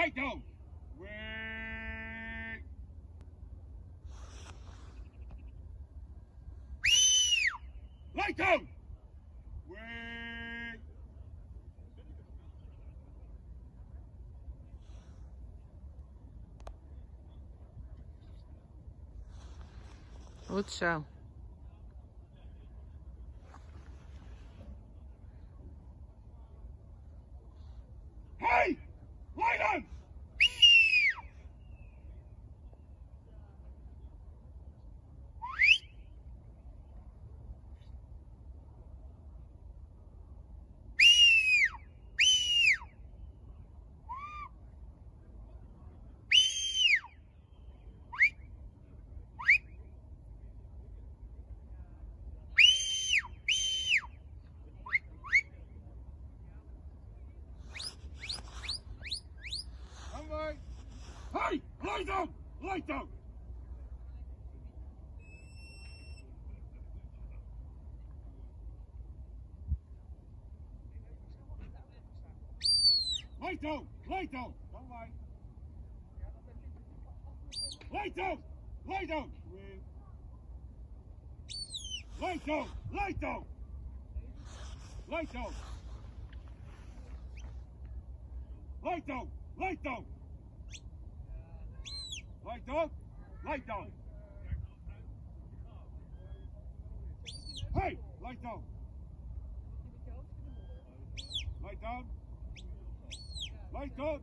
Right down. Wait. Light down. Wait. Good. Light out! Light out! Light out! Light out! Light out! Light out! Light out! Light out! Light out! Light out! Light out! Light down! Light down! Hey! Light down! Light down! Light down!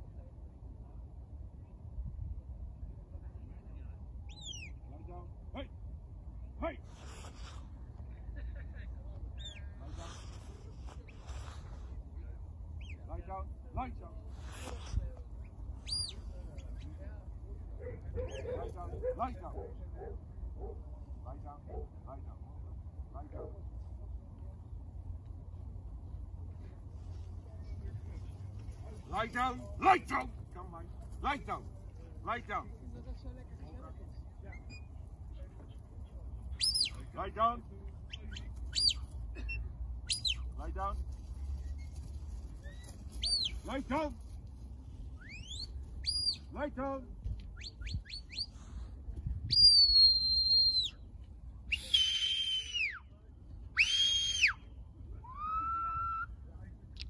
Light down! Hey! Hey! Light down! Light down! down, lie down. Lie down, lie down, lie down. Lie down, lie down. Come on, lie down, lie down. Lie down. Lie down. Lie down. Lie down.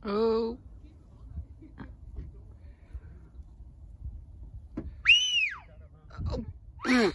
Oh. oh.